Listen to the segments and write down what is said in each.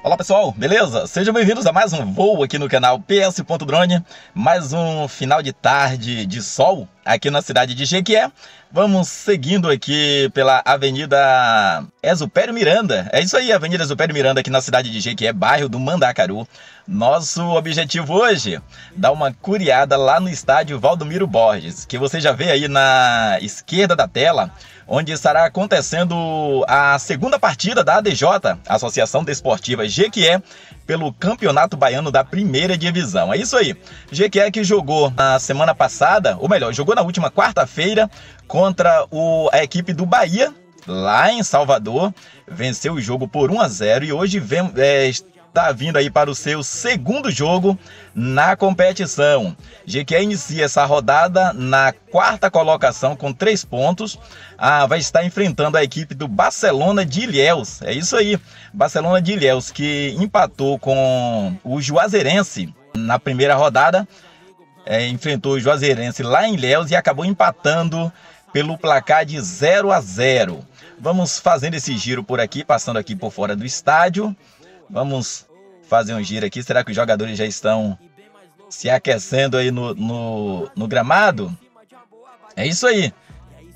Olá pessoal, beleza? Sejam bem-vindos a mais um voo aqui no canal PS.drone, mais um final de tarde de sol aqui na cidade de Jequié. Vamos seguindo aqui pela Avenida Exupério Miranda. É isso aí, Avenida Exupério Miranda aqui na cidade de Jequié, bairro do Mandacaru. Nosso objetivo hoje, dar uma curiada lá no estádio Valdomiro Borges, que você já vê aí na esquerda da tela, onde estará acontecendo a segunda partida da ADJ, Associação Desportiva Jequié, pelo Campeonato Baiano da Primeira Divisão. É isso aí. Jequié que jogou na semana passada, ou melhor, jogou na última quarta-feira contra o, a equipe do Bahia, lá em Salvador. Venceu o jogo por 1 a 0 e hoje vem, é, está vindo aí para o seu segundo jogo na competição. GQ inicia essa rodada na quarta colocação com três pontos. Ah, vai estar enfrentando a equipe do Barcelona de Ilhéus. É isso aí, Barcelona de Ilhéus que empatou com o Juazeirense na primeira rodada. É, enfrentou o Juazeirense lá em Ilhéus e acabou empatando pelo placar de 0 a 0. Vamos fazendo esse giro por aqui, passando aqui por fora do estádio. Vamos fazer um giro aqui. Será que os jogadores já estão se aquecendo aí no, no, no gramado? É isso aí.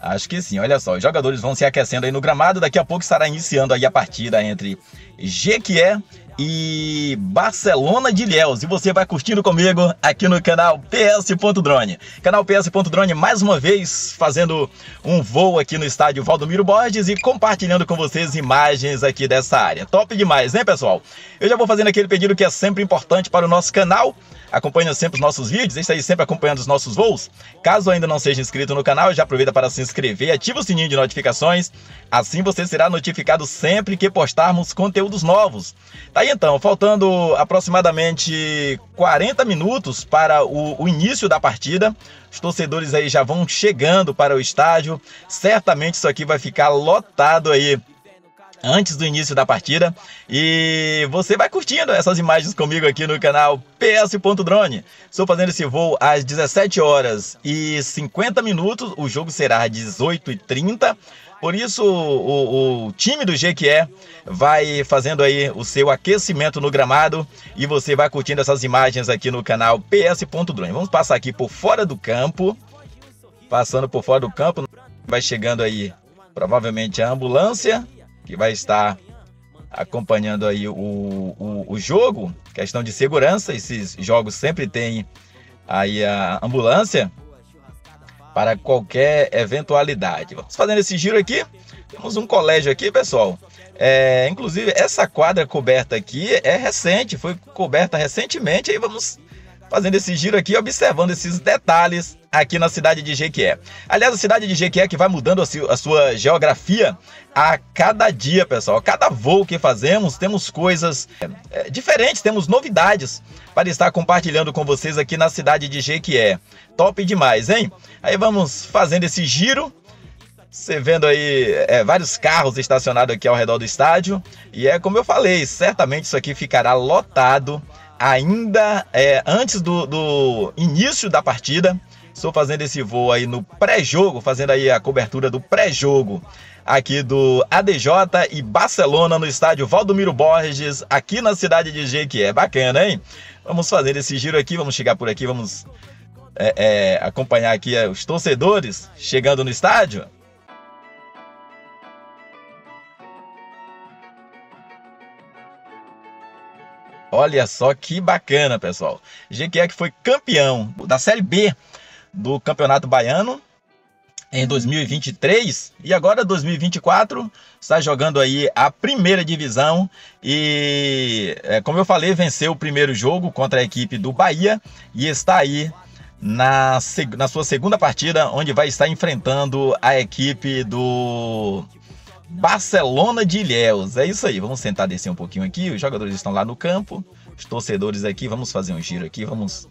Acho que sim, olha só, os jogadores vão se aquecendo aí no gramado, daqui a pouco estará iniciando aí a partida entre Jequié e Barcelona de Ilhéus. E você vai curtindo comigo aqui no canal PS.drone. Canal PS.drone mais uma vez fazendo um voo aqui no estádio Valdomiro Borges e compartilhando com vocês imagens aqui dessa área. Top demais, né, pessoal? Eu já vou fazendo aquele pedido que é sempre importante para o nosso canal acompanha sempre os nossos vídeos, está aí sempre acompanhando os nossos voos. Caso ainda não seja inscrito no canal, já aproveita para se inscrever, ativa o sininho de notificações, assim você será notificado sempre que postarmos conteúdos novos. Tá aí então, faltando aproximadamente 40 minutos para o, o início da partida, os torcedores aí já vão chegando para o estádio, certamente isso aqui vai ficar lotado aí antes do início da partida. E você vai curtindo essas imagens comigo aqui no canal PS.drone. Estou fazendo esse voo às 17 horas e 50 minutos. O jogo será às 18h30. Por isso, o, o, time do Jequié vai fazendo aí o seu aquecimento no gramado e você vai curtindo essas imagens aqui no canal PS.drone. Vamos passar aqui por fora do campo. Passando por fora do campo, vai chegando aí provavelmente a ambulância que vai estar acompanhando aí o, o, o, jogo, questão de segurança, esses jogos sempre tem aí a ambulância para qualquer eventualidade. Vamos fazendo esse giro aqui, temos um colégio aqui, pessoal. É, inclusive, essa quadra coberta aqui é recente, foi coberta recentemente, aí vamos fazendo esse giro aqui, observando esses detalhes aqui na cidade de Jequié. Aliás, a cidade de Jequié que vai mudando a sua geografia a cada dia, pessoal. A cada voo que fazemos, temos coisas é, diferentes, temos novidades para estar compartilhando com vocês aqui na cidade de Jequié. Top demais, hein? Aí vamos fazendo esse giro você vendo aí é, vários carros estacionados aqui ao redor do estádio. E é como eu falei, certamente isso aqui ficará lotado ainda é, antes do, do início da partida. Estou fazendo esse voo aí no pré-jogo, fazendo aí a cobertura do pré-jogo aqui do ADJ e Barcelona no estádio Valdomiro Borges, aqui na cidade de Jequié. Bacana, hein? Vamos fazer esse giro aqui, vamos chegar por aqui, vamos é, é, acompanhar aqui é, os torcedores chegando no estádio. Olha só que bacana, pessoal. Jequié que foi campeão da Série B do Campeonato Baiano em 2023 e agora 2024 está jogando aí a primeira divisão e é, como eu falei venceu o primeiro jogo contra a equipe do Bahia e está aí na, na sua segunda partida onde vai estar enfrentando a equipe do Barcelona de Ilhéus. É isso aí, vamos tentar descer um pouquinho aqui. Os jogadores estão lá no campo, os torcedores aqui. Vamos fazer um giro aqui, vamos,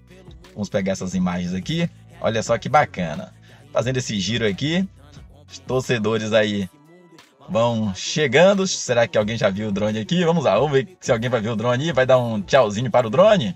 vamos pegar essas imagens aqui. Olha só que bacana. Fazendo esse giro aqui, os torcedores aí vão chegando. Será que alguém já viu o drone aqui? Vamos lá, vamos ver se alguém vai ver o drone Vai dar um tchauzinho para o drone?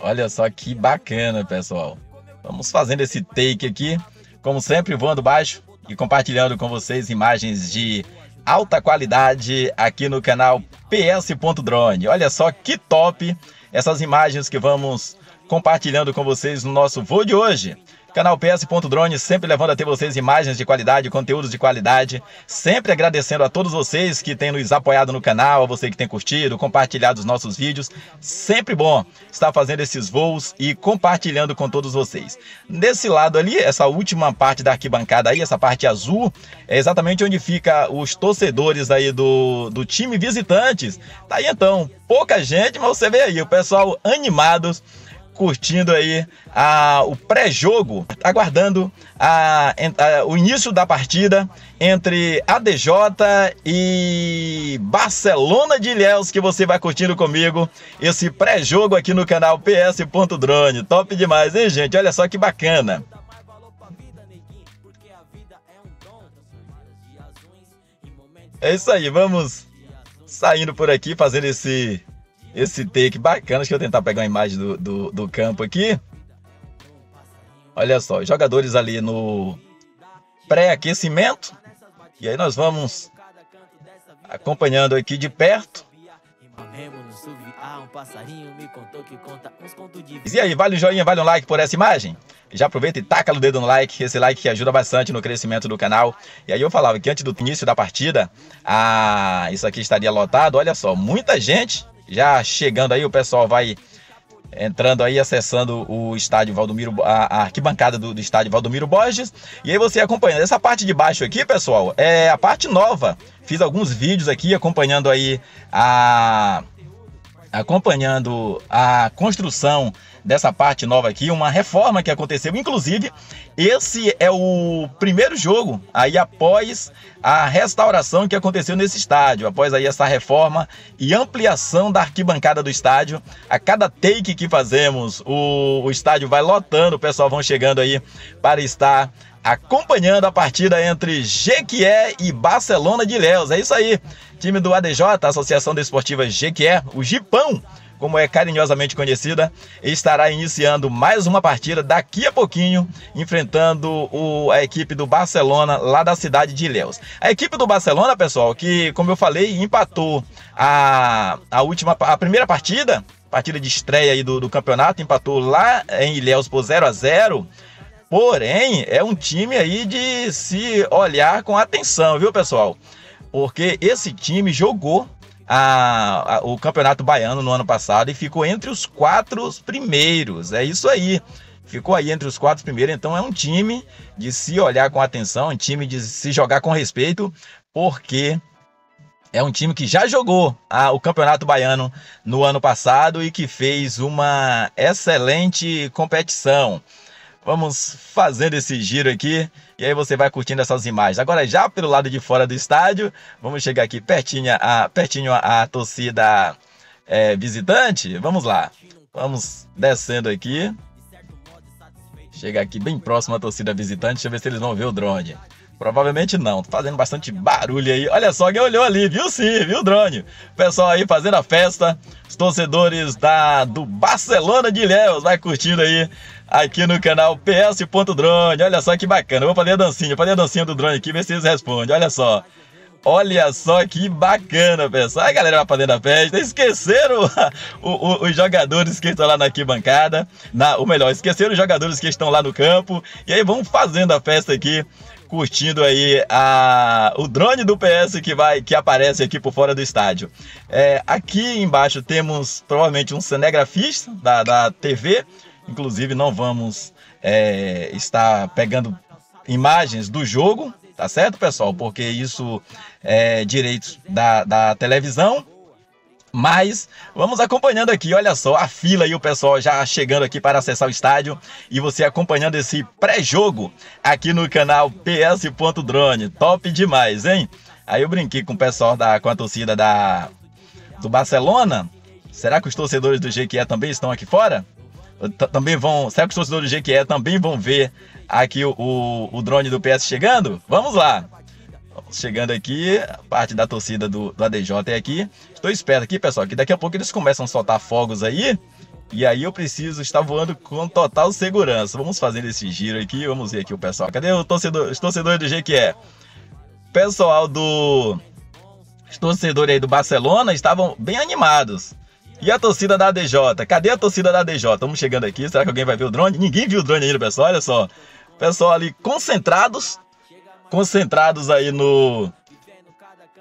Olha só que bacana, pessoal. Vamos fazendo esse take aqui. Como sempre, voando baixo e compartilhando com vocês imagens de alta qualidade aqui no canal PS.drone. Olha só que top essas imagens que vamos compartilhando com vocês no nosso voo de hoje. Canal PS.drone sempre levando até vocês imagens de qualidade, conteúdos de qualidade. Sempre agradecendo a todos vocês que têm nos apoiado no canal, a você que tem curtido, compartilhado os nossos vídeos. Sempre bom estar fazendo esses voos e compartilhando com todos vocês. Nesse lado ali, essa última parte da arquibancada aí, essa parte azul, é exatamente onde fica os torcedores aí do, do time visitantes. Tá aí então, pouca gente, mas você vê aí o pessoal animados curtindo aí a, o pré-jogo, aguardando a, a, o início da partida entre ADJ e Barcelona de Ilhéus, que você vai curtindo comigo esse pré-jogo aqui no canal PS.drone. Top demais, hein, gente? Olha só que bacana. É isso aí, vamos saindo por aqui, fazendo esse esse take bacana. Deixa eu tentar pegar uma imagem do, do, do campo aqui. Olha só, jogadores ali no pré-aquecimento. E aí nós vamos acompanhando aqui de perto. E aí, vale um joinha, vale um like por essa imagem? Já aproveita e taca o dedo no like, esse like que ajuda bastante no crescimento do canal. E aí eu falava que antes do início da partida, ah, isso aqui estaria lotado. Olha só, muita gente já chegando aí, o pessoal vai entrando aí, acessando o estádio Valdomiro, a, a arquibancada do, do, estádio Valdomiro Borges. E aí você acompanhando. Essa parte de baixo aqui, pessoal, é a parte nova. Fiz alguns vídeos aqui acompanhando aí a acompanhando a construção dessa parte nova aqui, uma reforma que aconteceu. Inclusive, esse é o primeiro jogo aí após a restauração que aconteceu nesse estádio, após aí essa reforma e ampliação da arquibancada do estádio. A cada take que fazemos, o, o estádio vai lotando, o pessoal vão chegando aí para estar acompanhando a partida entre Jequié e Barcelona de Ilhéus. É isso aí. Time do ADJ, Associação Desportiva Jequié, o Gipão, como é carinhosamente conhecida, estará iniciando mais uma partida daqui a pouquinho, enfrentando o, a equipe do Barcelona lá da cidade de Ilhéus. A equipe do Barcelona, pessoal, que como eu falei, empatou a, a última a primeira partida, partida de estreia aí do, do campeonato, empatou lá em Ilhéus por 0 a 0 Porém, é um time aí de se olhar com atenção, viu, pessoal? Porque esse time jogou a, a, o Campeonato Baiano no ano passado e ficou entre os quatro primeiros. É isso aí. Ficou aí entre os quatro primeiros, então é um time de se olhar com atenção, um time de se jogar com respeito, porque é um time que já jogou a, o Campeonato Baiano no ano passado e que fez uma excelente competição. Vamos fazendo esse giro aqui e aí você vai curtindo essas imagens. Agora já pelo lado de fora do estádio, vamos chegar aqui pertinho a, pertinho a, torcida é, visitante. Vamos lá, vamos descendo aqui. Chega aqui bem próximo à torcida visitante, deixa eu ver se eles vão ver o drone. Provavelmente não, tô fazendo bastante barulho aí. Olha só quem olhou ali, viu sim, viu drone? Pessoal aí fazendo a festa, os torcedores da, do Barcelona de Ilhéus, vai curtindo aí aqui no canal PS.drone. Olha só que bacana, vou fazer a dancinha, fazer a dancinha do drone aqui, ver se eles respondem, olha só. Olha só que bacana, pessoal. A galera vai fazendo a festa. Esqueceram o, o, os jogadores que estão lá na arquibancada. Na, ou melhor, esqueceram os jogadores que estão lá no campo. E aí vão fazendo a festa aqui curtindo aí a, o drone do PS que vai que aparece aqui por fora do estádio. É, aqui embaixo temos provavelmente um cinegrafista da, da TV, inclusive não vamos é, estar pegando imagens do jogo, tá certo, pessoal? Porque isso é direito da, da televisão. Mas vamos acompanhando aqui, olha só, a fila e o pessoal já chegando aqui para acessar o estádio e você acompanhando esse pré-jogo aqui no canal PS.drone. Top demais, hein? Aí eu brinquei com o pessoal da com a torcida da do Barcelona. Será que os torcedores do GQE também estão aqui fora? Também vão. Será que os torcedores do GQE também vão ver aqui o, o, o drone do PS chegando? Vamos lá! chegando aqui, parte da torcida do, do ADJ é aqui. Estou esperto aqui, pessoal, que daqui a pouco eles começam a soltar fogos aí. E aí eu preciso estar voando com total segurança. Vamos fazer esse giro aqui, vamos ver aqui o pessoal. Cadê o torcedor, os torcedores do G que é? Pessoal do Os torcedores aí do Barcelona estavam bem animados. E a torcida da ADJ? Cadê a torcida da ADJ? Estamos chegando aqui. Será que alguém vai ver o drone? Ninguém viu o drone ainda, pessoal. Olha só. Pessoal ali concentrados. Concentrados aí no.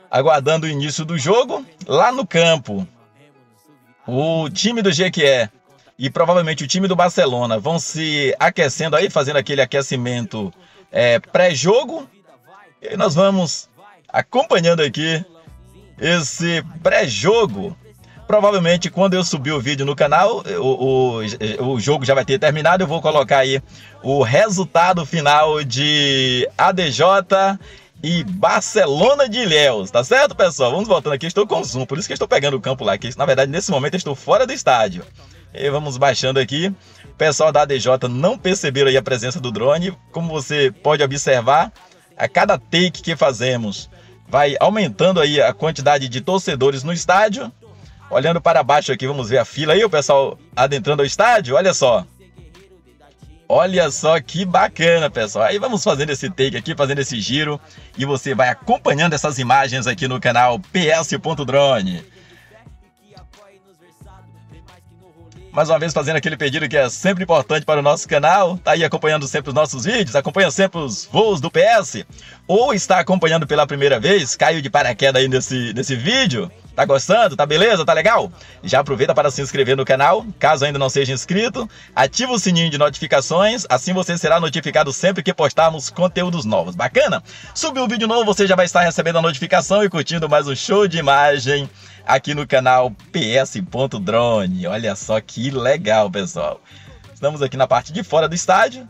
Aguardando o início do jogo. Lá no campo. O time do Jequié e provavelmente o time do Barcelona vão se aquecendo aí, fazendo aquele aquecimento é, pré-jogo. E nós vamos acompanhando aqui esse pré-jogo. Provavelmente quando eu subir o vídeo no canal, o, o, o jogo já vai ter terminado. Eu vou colocar aí o resultado final de ADJ e Barcelona de Ilhéus, tá certo, pessoal? Vamos voltando aqui, estou com zoom, por isso que estou pegando o campo lá, que na verdade nesse momento eu estou fora do estádio. E vamos baixando aqui. O pessoal da ADJ não perceberam aí a presença do drone, como você pode observar, a cada take que fazemos, vai aumentando aí a quantidade de torcedores no estádio. Olhando para baixo aqui, vamos ver a fila aí, o pessoal adentrando ao estádio, olha só. Olha só que bacana, pessoal. Aí vamos fazendo esse take aqui, fazendo esse giro, e você vai acompanhando essas imagens aqui no canal PS.drone. mais uma vez fazendo aquele pedido que é sempre importante para o nosso canal. Tá aí acompanhando sempre os nossos vídeos, acompanha sempre os voos do PS, ou está acompanhando pela primeira vez, caiu de paraquedas aí nesse, nesse vídeo. Tá gostando? Tá beleza? Tá legal? Já aproveita para se inscrever no canal, caso ainda não seja inscrito. Ativa o sininho de notificações, assim você será notificado sempre que postarmos conteúdos novos. Bacana? Subiu um vídeo novo, você já vai estar recebendo a notificação e curtindo mais um show de imagem aqui no canal PS.drone. Olha só que legal, pessoal. Estamos aqui na parte de fora do estádio,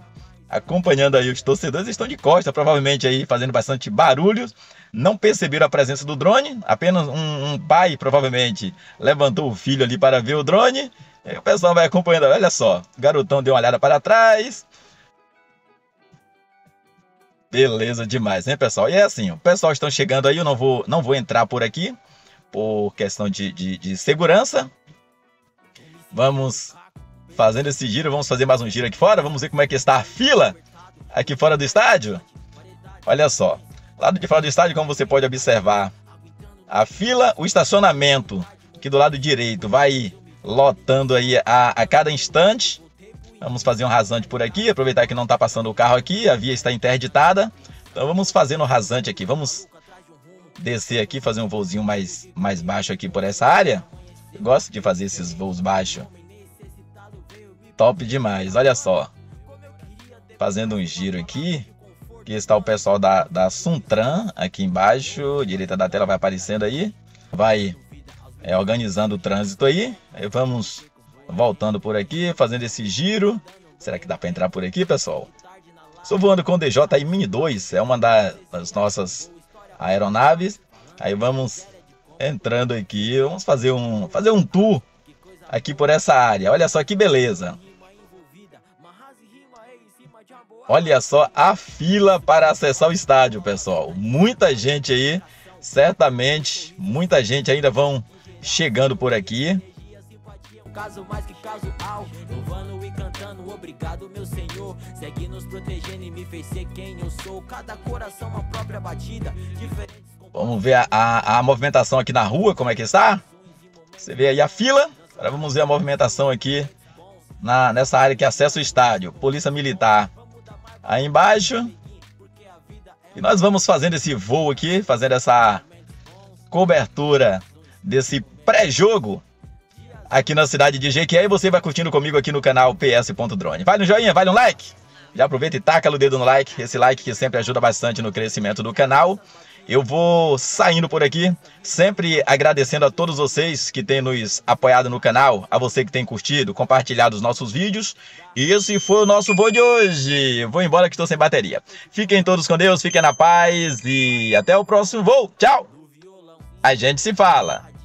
acompanhando aí os torcedores estão de costa, provavelmente aí fazendo bastante barulho. Não perceberam a presença do drone, apenas um, um pai provavelmente levantou o filho ali para ver o drone. o pessoal vai acompanhando, olha só, o garotão deu uma olhada para trás. Beleza demais, né, pessoal? E é assim, o pessoal estão chegando aí, eu não vou, não vou entrar por aqui, por questão de, de, de segurança. Vamos fazendo esse giro, vamos fazer mais um giro aqui fora, vamos ver como é que está a fila aqui fora do estádio. Olha só, lado de fora do estádio, como você pode observar, a fila, o estacionamento aqui do lado direito vai lotando aí a, a cada instante. Vamos fazer um rasante por aqui, aproveitar que não está passando o carro aqui, a via está interditada. Então vamos fazendo um rasante aqui, vamos descer aqui, fazer um voozinho mais, mais baixo aqui por essa área. Eu gosto de fazer esses voos baixos. Top demais, olha só. Fazendo um giro aqui. Aqui está o pessoal da, da Suntran, aqui embaixo, direita da tela vai aparecendo aí. Vai é, organizando o trânsito aí. aí. Vamos voltando por aqui, fazendo esse giro. Será que dá para entrar por aqui, pessoal? Estou voando com o DJI Mini 2, é uma das nossas aeronaves. Aí vamos entrando aqui, vamos fazer um, fazer um tour aqui por essa área. Olha só que beleza. Olha só a fila para acessar o estádio, pessoal. Muita gente aí, certamente, muita gente ainda vão chegando por aqui caso mais que casual. Louvando e cantando, obrigado meu Senhor. Segue nos protegendo e me fez ser quem eu sou. Cada coração uma própria batida. Vamos ver a, a, a movimentação aqui na rua, como é que está? Você vê aí a fila. Agora vamos ver a movimentação aqui na, nessa área que acessa o estádio. Polícia Militar aí embaixo. E nós vamos fazendo esse voo aqui Fazendo essa cobertura desse pré-jogo aqui na cidade de Jequié e você vai curtindo comigo aqui no canal PS.drone. Vale um joinha, vale um like? Já aproveita e taca o dedo no like, esse like que sempre ajuda bastante no crescimento do canal. Eu vou saindo por aqui, sempre agradecendo a todos vocês que têm nos apoiado no canal, a você que tem curtido, compartilhado os nossos vídeos. E esse foi o nosso voo de hoje. Vou embora que estou sem bateria. Fiquem todos com Deus, fiquem na paz e até o próximo voo. Tchau! A gente se fala!